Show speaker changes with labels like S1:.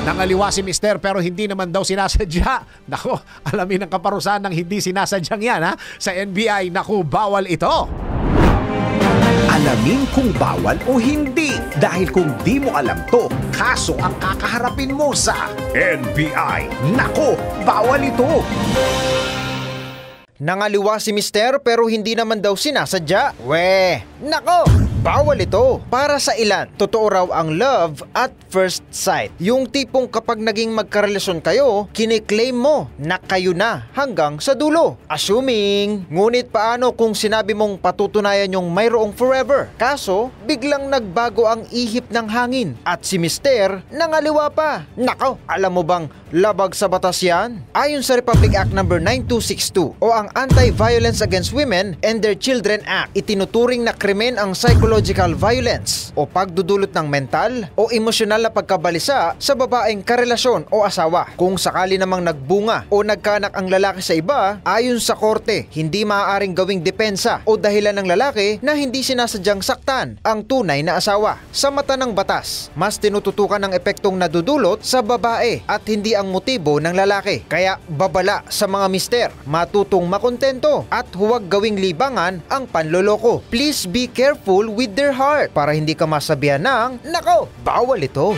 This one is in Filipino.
S1: Nangaliwa si Mister pero hindi naman daw sinasadya. Nako, alamin ang kaparusahan ng hindi sinasadyang yan ha. Sa NBI, naku, bawal ito.
S2: Alamin kung bawal o hindi. Dahil kung di mo alam to, kaso ang kakaharapin mo sa NBI. Nako, bawal ito.
S3: Nangaliwa si Mister pero hindi naman daw sinasadya. We, nako, bawal ito. Para sa ilan, totoo raw ang love at first sight. Yung tipong kapag naging magkarelasyon kayo, kiniklaim mo na kayo na hanggang sa dulo. Assuming, ngunit paano kung sinabi mong patutunayan yung mayroong forever? Kaso, biglang nagbago ang ihip ng hangin at si Mister nangaliwa pa. Nako, alam mo bang labag sa batas yan? Ayon sa Republic Act No. 9262 o ang Anti-Violence Against Women and Their Children Act, itinuturing na krimen ang psychological violence o pagdudulot ng mental o emosyonal na pagkabalisa sa babaeng karelasyon o asawa. Kung sakali namang nagbunga o nagkanak ang lalaki sa iba, ayon sa korte, hindi maaaring gawing depensa o dahilan ng lalaki na hindi sinasadyang saktan ang tunay na asawa. Sa mata ng batas, mas tinututukan ng epektong nadudulot sa babae at hindi ang motibo ng lalaki. Kaya babala sa mga mister, matutong makontento at huwag gawing libangan ang panloloko. Please be careful with their heart para hindi ka masabihan ng, Nako, bawal ito.